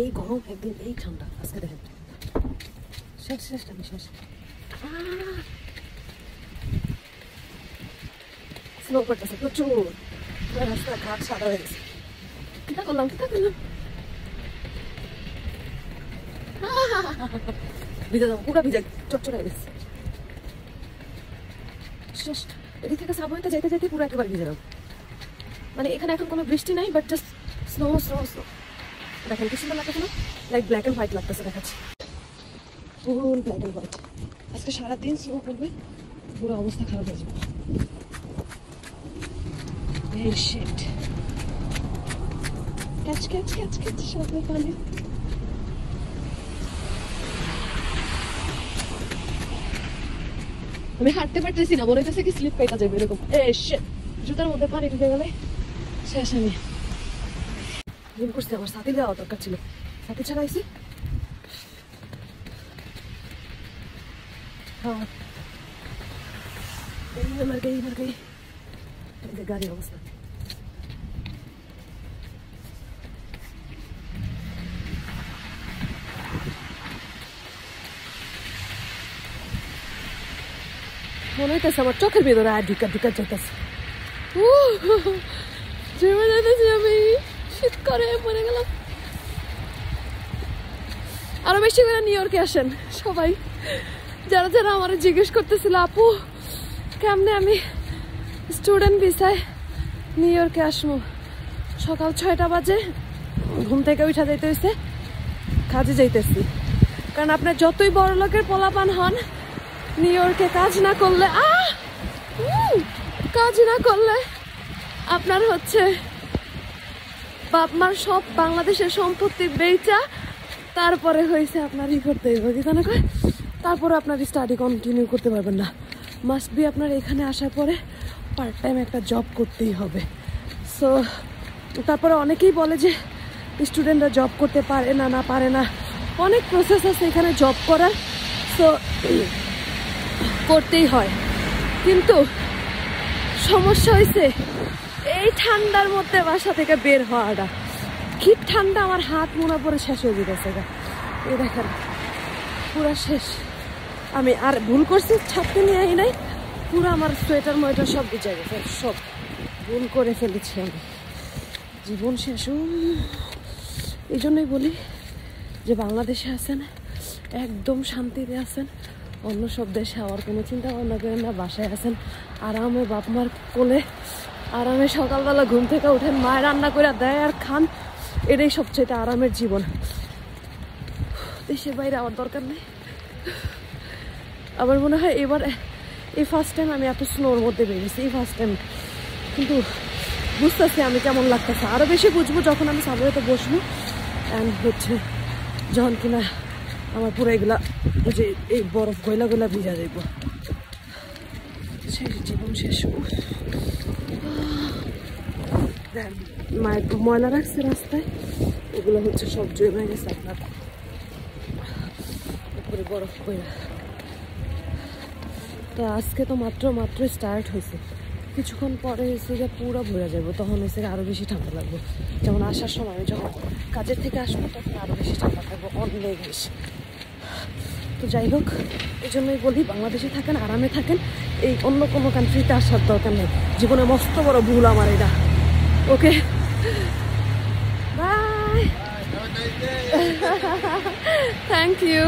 এই গরম একদিন, এই ঠান্ডা, আজকে দেখেন। শেষ শেষ, আমি শেষ। স্নো করতেছে প্রচুর। ঘাট সাদা হয়ে গেছে। করলাম করলাম? ভিজে যাব ভিজে চটচট হয়ে গেছে। শেষ। এদিক থেকে সাবওয়েতে যেতে যেতে পুরো একেবারে ভিজে যাব। মানে এখানে এখন কোনো বৃষ্টি নাই but just snow snow snow দেখেন কি সুন্দর লাগতেছে না? লাইক ব্ল্যাক এন্ড হোয়াইট লাগতেছে, দেখাচ্ছি। ফুল ব্ল্যাক এন্ড হোয়াইট আজকে সারাদিন স্নো করবে, পুরো অবস্থা খারাপ হয়ে যাবে। আমি হাঁটতে পারতেছি না, মনে হচ্ছে কি স্লিপ পেটা যাবে এরকম। এ জুতার মধ্যে পানি ঢুকে গেলে শেষ আমি। ikusteago, zatira dago torkatxile. Zatitxera izi? Hau. Egin, markei, markei. Egin, gari hau zan. Bueno, ahorita estamos chocando, mira, dica, dica, chocas. Uh, llevan a decir a mí. শীত করে, মরে গেলাম। আরও বেশি করে নিউ ইয়র্কে আসেন, সবাই। যারা যারা আমার জিজ্ঞেস করতেছিল, আপু, কেমনে আমি স্টুডেন্ট ভিসায় নিউ ইয়র্কে আসব? সকাল ছয়টা বাজে, ঘুম থেকে উঠা যাইতে হয়েছে কাজে যাইতেছি। কারণ আপনার যতই বড় লোকের পোলাপান হন নিউ ইয়র্কে কাজ না করলে, আহ! কাজ না করলে আপনার হচ্ছে বাপ মার সব বাংলাদেশের সম্পত্তি বেচা তারপরে হয়েছে আপনার ই করতে? তারপরে আপনার স্টাডি কন্টিনিউ করতে পারবেন না। মাস্ট বি আপনার এখানে আসার পরে পার্ট টাইম একটা জব করতেই হবে। সো তারপরে অনেকেই বলে যে স্টুডেন্টরা জব করতে পারে না না পারে না। অনেক প্রসেস আছে এখানে জব করার। সো করতেই হয়। কিন্তু সমস্যা হয়েছে এই ঠান্ডার মধ্যে বাসা থেকে বের হওয়াটা। কি ঠান্ডা, আমার হাত মোনা পরে শেষ হয়ে যেতেছে। এই দেখেন, পুরা শেষ। আমি আর ভুল করছি ছাপতে নিয়ে আই নাই। পুরো আমার সোয়েটার, ময়টার সব ভিজে গেছে, সব ভুল করে ফেলেছি আমি। জীবন শেষ এই জন্যই বলি যে বাংলাদেশে আছেন, একদম শান্তিতে আছেন, অন্য সব দেশে হওয়ার কোনো চিন্তা ভাবনা করেন না, বাসায় আছেন, আরামে বাপ মার কোলে আরামে সকালবেলা ঘুম থেকে উঠেন মায়ের রান্না করে দেয় আর খান, এটাই সবচেয়ে আরামের জীবন। দেশের বাইরে আমার দরকার নেই। আমার মনে হয় এবার, এই ফার্স্ট টাইম আমি এত স্নোর মধ্যে বেরিয়েছি, এই ফার্স্ট টাইম কিন্তু বুঝতেছি আমি কেমন লাগতেছে। আরও বেশি বুঝব যখন আমি সাবওয়েতে বসবো। অ্যান্ড হচ্ছে যখন কিনা আমার পুরো এগুলা যে এই বরফ গয়লা গয়লা ভিজা যাইব। শেষ জীবন শেষ ময়লা রাখছে রাস্তায়। ওগুলো হচ্ছে সব জমে গেছে আপনার। উপরে বরফ গয়লা তো আজকে তো মাত্র মাত্র স্টার্ট হয়েছে। কিছুক্ষণ পরে এসে যে পুরো ভরে যাব, তখন এসে আরও বেশি ঠান্ডা লাগবে। যেমন আসার সময় যখন কাজের থেকে আসব, তখন আরও বেশি ঠান্ডা থাকব অনেক বেশি তো যাই হোক এই জন্যই বলি বাংলাদেশে থাকেন আরামে থাকেন। এই অন্য কোনো কান্ট্রিতে আসার দরকার নেই। জীবনে মস্ত বড় ভুল আমার এটা। ওকে? Bye thank you